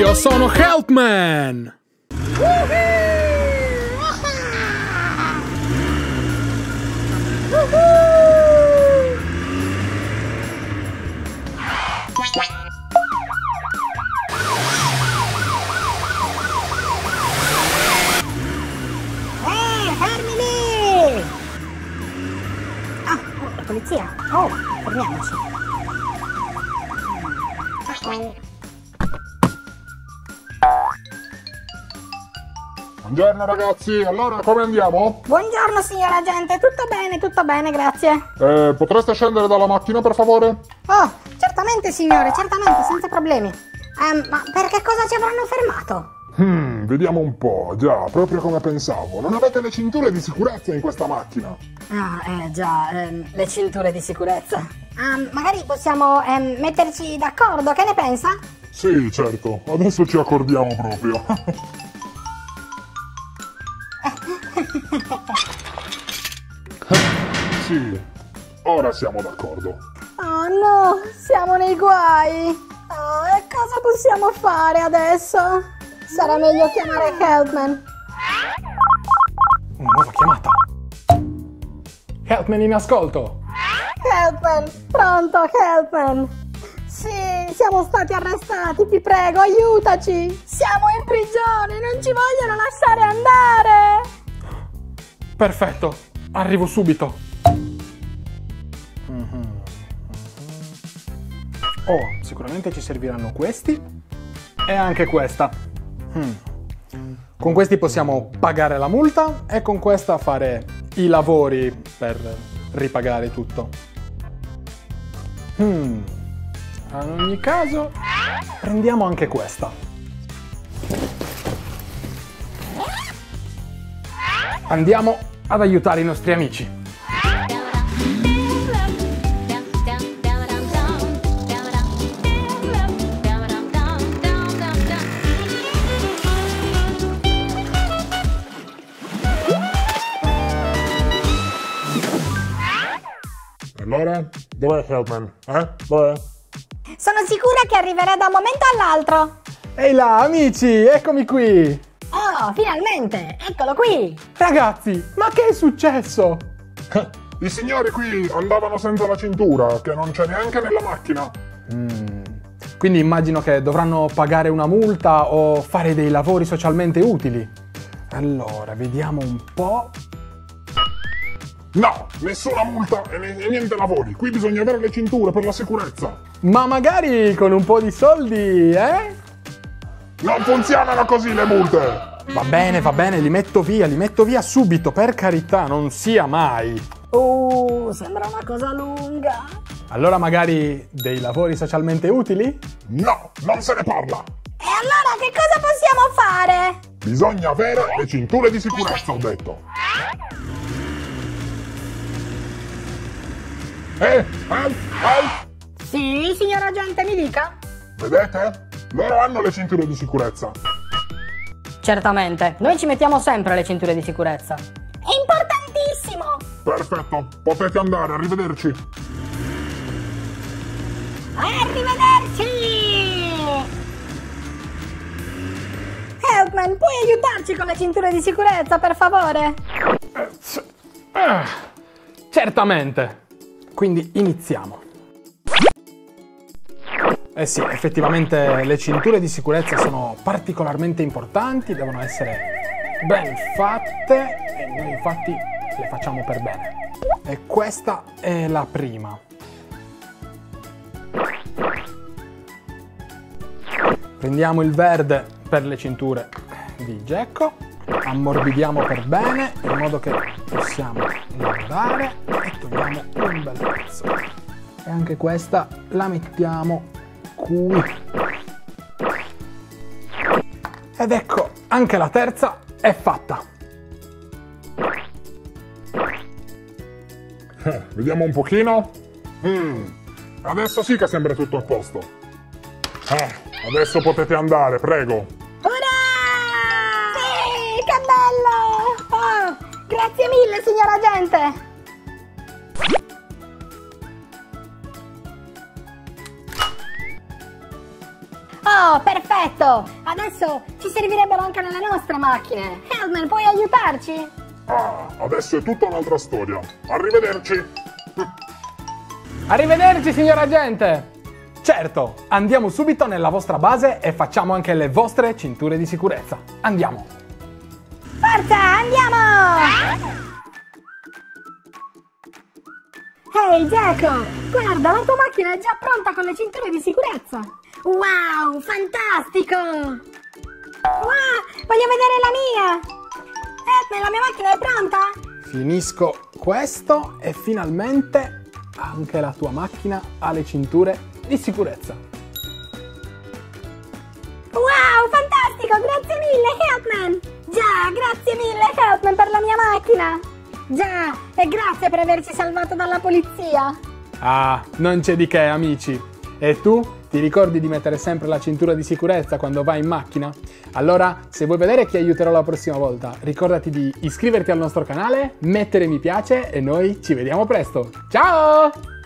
Io sono Helpman! Eh, fermi lì! Ah, oh, la polizia. Oh, fermiamoci. Buongiorno ragazzi, allora come andiamo? Buongiorno signor agente, tutto bene, tutto bene, grazie. Eh, potreste scendere dalla macchina per favore? Oh, certamente signore, certamente, senza problemi. Ehm, ma per che cosa ci avranno fermato? Hmm, vediamo un po', già, proprio come pensavo. Non avete le cinture di sicurezza in questa macchina. Ah, eh già, ehm, le cinture di sicurezza. Ehm, magari possiamo ehm, metterci d'accordo, che ne pensa? Sì, certo, adesso ci accordiamo proprio. sì, ora siamo d'accordo. Oh no, siamo nei guai. Oh, e cosa possiamo fare adesso? Sarà meglio chiamare Helpman. Una nuova chiamata. Helpman in ascolto. Helpman, pronto, Helpman. Sì, siamo stati arrestati, ti prego, aiutaci. Siamo in prigione, non ci vogliono lasciare andare. Perfetto, arrivo subito. Oh, sicuramente ci serviranno questi e anche questa. Hmm. Con questi possiamo pagare la multa e con questa fare i lavori per ripagare tutto. Hmm. In ogni caso, prendiamo anche questa. Andiamo ad aiutare i nostri amici. Allora, dov'è Helpman? Eh? Dov'è? Sono sicura che arriverà da un momento all'altro. Ehi là, amici, eccomi qui! Oh, finalmente, eccolo qui. Ragazzi, ma che è successo? I signori qui andavano senza la cintura, che non c'è neanche nella macchina. Quindi immagino che dovranno pagare una multa o fare dei lavori socialmente utili. Allora, vediamo un po'. No, nessuna multa e niente lavori. Qui bisogna avere le cinture per la sicurezza. Ma magari con un po' di soldi, eh? Non funzionano così le multe. Va bene, va bene, li metto via, li metto via subito, per carità, non sia mai. Uh, sembra una cosa lunga. Allora magari dei lavori socialmente utili? No, non se ne parla. E allora che cosa possiamo fare? Bisogna avere le cinture di sicurezza, ho detto. Eh, help, help! Sì, signor agente, mi dica. Vedete? Loro hanno le cinture di sicurezza. Certamente, noi ci mettiamo sempre le cinture di sicurezza. È importantissimo! Perfetto, potete andare, arrivederci. Arrivederci! Helpman, puoi aiutarci con le cinture di sicurezza, per favore? Ah, certamente. Quindi iniziamo. Eh sì, effettivamente le cinture di sicurezza sono particolarmente importanti, devono essere ben fatte e noi infatti le facciamo per bene. E questa è la prima. Prendiamo il verde per le cinture di Gecko, ammorbidiamo per bene in modo che possiamo lavorare e togliamo un bel pezzo. E anche questa la mettiamo qui. Ed ecco, anche la terza è fatta. Eh, vediamo un pochino. Mm, adesso sì che sembra tutto a posto. Eh, adesso potete andare, prego. Ora! Sì, che bello! Oh, grazie mille, signor agente! Oh, perfetto! Adesso ci servirebbero anche nelle nostre macchine. Helpman, puoi aiutarci? Ah, adesso è tutta un'altra storia. Arrivederci. Arrivederci, signor agente! Certo, andiamo subito nella vostra base e facciamo anche le vostre cinture di sicurezza. Andiamo! Forza, andiamo! Ehi, Geco, guarda, la tua macchina è già pronta con le cinture di sicurezza. Wow, fantastico! Wow, voglio vedere la mia! Edme, la mia macchina è pronta? Finisco questo e finalmente anche la tua macchina ha le cinture di sicurezza. Wow, fantastico, grazie mille, Helpman! Già, grazie mille, Helpman, per la mia macchina! Già, e grazie per averci salvato dalla polizia! Ah, non c'è di che, amici. E tu? Ti ricordi di mettere sempre la cintura di sicurezza quando vai in macchina? Allora, se vuoi vedere chi aiuterò la prossima volta, ricordati di iscriverti al nostro canale, mettere mi piace e noi ci vediamo presto. Ciao!